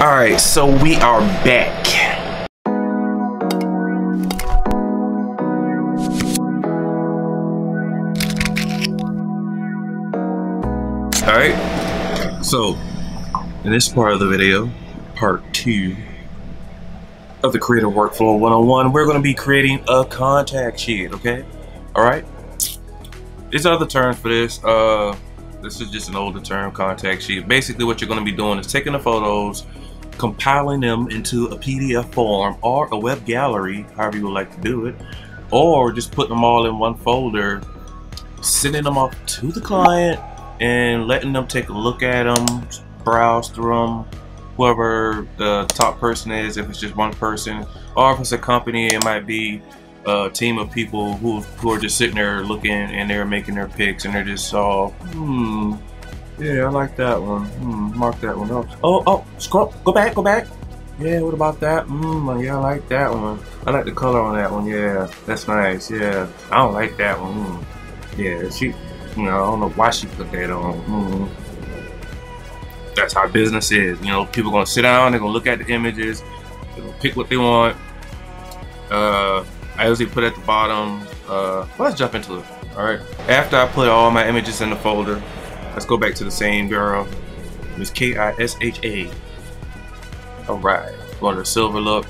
Alright, so we are back. Alright, so in this part of the video, part two of the Creative Workflow 101, we're going to be creating a contact sheet, okay? Alright? These are the terms for this. Uh, this is just an older term, contact sheet. Basically what you're going to be doing is taking the photos, compiling them into a PDF form or a web gallery, however you would like to do it, or just putting them all in one folder, sending them off to the client and letting them take a look at them, browse through them, whoever the top person is, if it's just one person, or if it's a company, it might be a team of people who, who are just sitting there looking and they're making their picks and they're just all, hmm, yeah, I like that one. Hmm, mark that one up. Oh, oh, scroll, go back, go back. Yeah, what about that? Mmm, yeah, I like that one. I like the color on that one. Yeah, that's nice. Yeah, I don't like that one. Mm. Yeah, she, you know, I don't know why she put that on. Mm. That's how business is. You know, people gonna sit down, they're gonna look at the images, they're gonna pick what they want. Uh, I usually put at the bottom. Uh, let's jump into it. All right. After I put all my images in the folder, Let's go back to the same girl. It's K-I-S-H-A. Alright, go to silver look.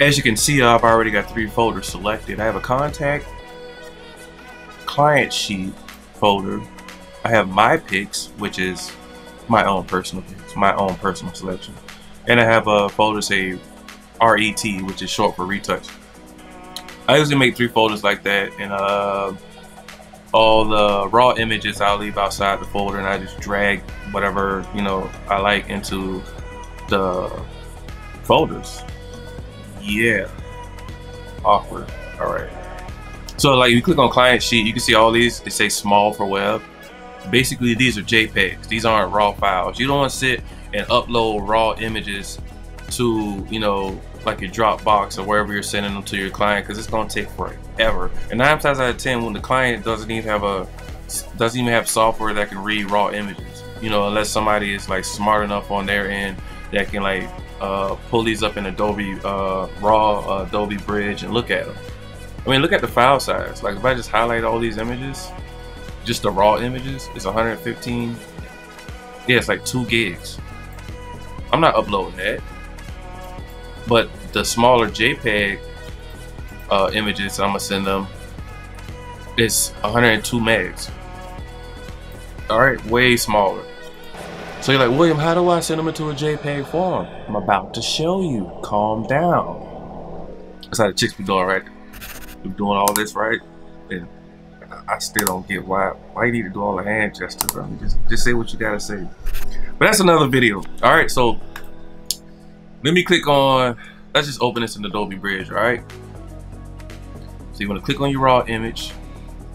As you can see, I've already got three folders selected. I have a contact, client sheet folder. I have my picks, which is my own personal picks, my own personal selection. And I have a folder say RET, which is short for retouch. I usually make three folders like that, and uh, all the raw images I'll leave outside the folder and I just drag whatever, you know, I like into the folders. Yeah. Awkward. All right. So like you click on client sheet, you can see all these, they say small for web. Basically, these are JPEGs. These aren't raw files. You don't want to sit and upload raw images to, you know, like your Dropbox or wherever you're sending them to your client because it's going to take forever. And nine times out of ten, when the client doesn't even have a doesn't even have software that can read raw images, you know, unless somebody is like smart enough on their end that can like uh, pull these up in Adobe uh, raw uh, Adobe Bridge and look at them. I mean, look at the file size. Like if I just highlight all these images, just the raw images, it's 115. Yeah, it's like two gigs. I'm not uploading that. But the smaller JPEG uh, images, I'm gonna send them. It's 102 megs. All right, way smaller. So you're like, William, how do I send them into a JPEG form? I'm about to show you. Calm down. That's how the chicks be doing, right? They're doing all this, right? And I still don't get why why you need to do all the hand gestures. Just just say what you gotta say. But that's another video. All right, so let me click on, let's just open this in Adobe Bridge, right? So you wanna click on your raw image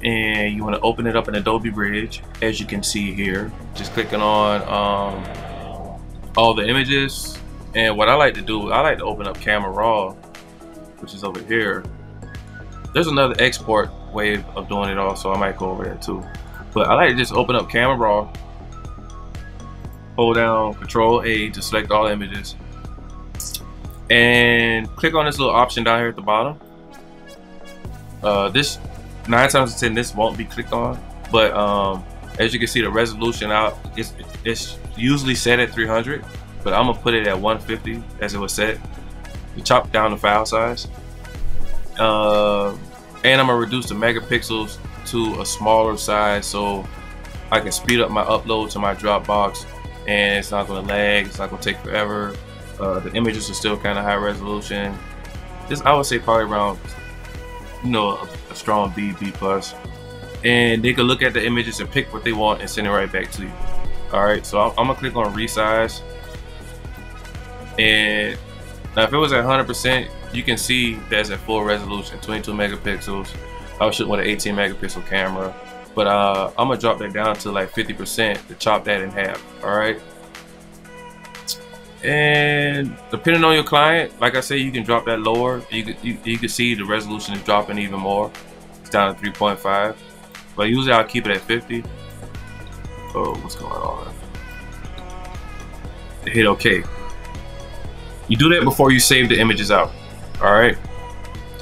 and you wanna open it up in Adobe Bridge, as you can see here. Just clicking on um, all the images. And what I like to do, I like to open up Camera Raw, which is over here. There's another export way of doing it also. I might go over there too. But I like to just open up Camera Raw, hold down Control A to select all images, and click on this little option down here at the bottom. Uh, this nine times of ten this won't be clicked on, but um, as you can see the resolution out it's it's usually set at 300, but I'm gonna put it at 150 as it was set. You chop down the file size, uh, and I'm gonna reduce the megapixels to a smaller size so I can speed up my upload to my Dropbox, and it's not gonna lag. It's not gonna take forever. Uh, the images are still kind of high resolution. This I would say probably around, you know, a, a strong B, B plus. And they can look at the images and pick what they want and send it right back to you. All right, so I'm, I'm gonna click on resize. And now if it was at 100%, you can see that's at full resolution, 22 megapixels. I was shooting with an 18 megapixel camera. But uh, I'm gonna drop that down to like 50% to chop that in half, all right? And depending on your client like i say you can drop that lower you can you, you can see the resolution is dropping even more it's down to 3.5 but usually i'll keep it at 50 oh what's going on hit okay You do that before you save the images out. All right.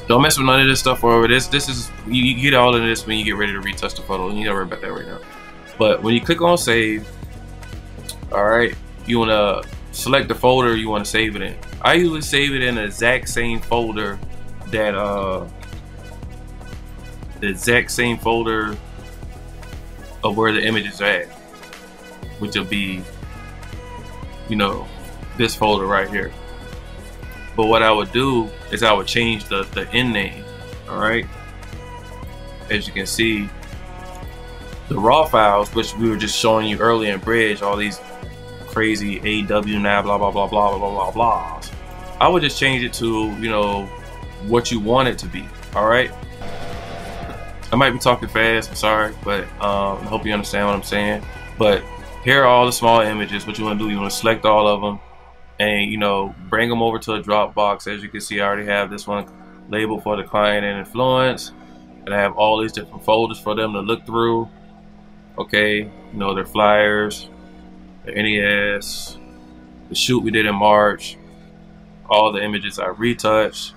Don't mess with none of this stuff over this. This is you, you get all of this when you get ready to retouch the photo. You don't worry about that right now. But when you click on save, all right, you wanna select the folder you want to save it in. I usually save it in the exact same folder that uh the exact same folder of where the image is at, which will be, you know, this folder right here. But what I would do is I would change the, the end name, all right? As you can see, the raw files, which we were just showing you earlier in Bridge, all these crazy AW now, blah, blah, blah, blah, blah, blah, blah. I would just change it to, you know, what you want it to be, all right? I might be talking fast, I'm sorry, but um, I hope you understand what I'm saying. But here are all the small images. What you want to do, you want to select all of them and, you know, bring them over to a Dropbox. As you can see, I already have this one labeled for the client and influence. And I have all these different folders for them to look through. Okay, you know, their flyers, their NES, the shoot we did in March, all the images I retouched.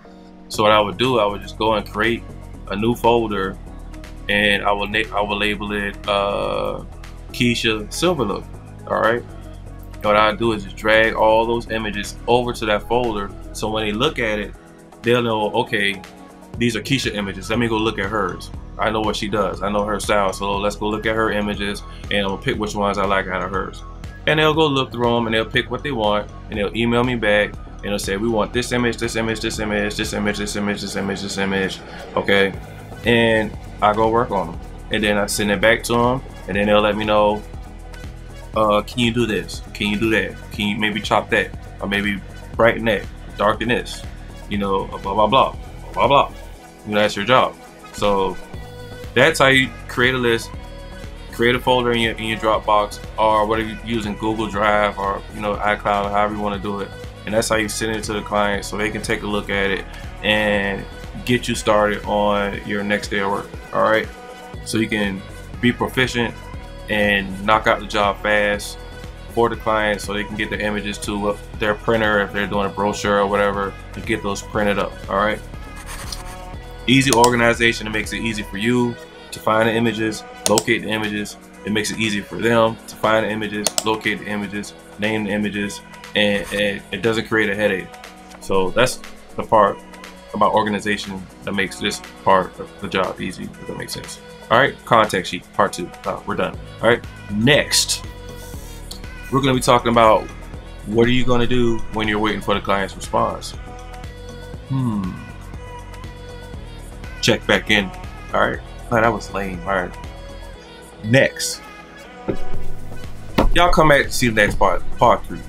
So what I would do, I would just go and create a new folder and I will I will label it uh, Keisha Silverlook. All right. And what I do is just drag all those images over to that folder, so when they look at it, they'll know okay, these are Keisha images. Let me go look at hers. I know what she does. I know her style, so let's go look at her images, and I'm gonna pick which ones I like out of hers. And they'll go look through them, and they'll pick what they want, and they'll email me back, and they'll say, we want this image, this image, this image, this image, this image, this image, this image, okay? And I go work on them. And then I send it back to them, and then they'll let me know, uh, can you do this? Can you do that? Can you maybe chop that? Or maybe brighten that, darken this? You know, blah, blah, blah, blah, blah. You know, that's your job. So that's how you create a list, create a folder in your, in your Dropbox, or whether you're using Google Drive or, you know, iCloud, however you want to do it. And that's how you send it to the client so they can take a look at it and get you started on your next day of work. All right. So you can be proficient and knock out the job fast for the client so they can get the images to their printer if they're doing a brochure or whatever to get those printed up. All right. Easy organization. It makes it easy for you to find the images, locate the images. It makes it easy for them to find the images, locate the images, name the images, and, and it doesn't create a headache. So that's the part about organization that makes this part of the job easy, if that makes sense. All right, contact sheet, part two. Uh, we're done. All right, next, we're to be talking about what are you to do when you're waiting for the client's response. Hmm. Check back in. All right. Oh, that was lame. All right. Next. Y'all come back to see the next part, part three.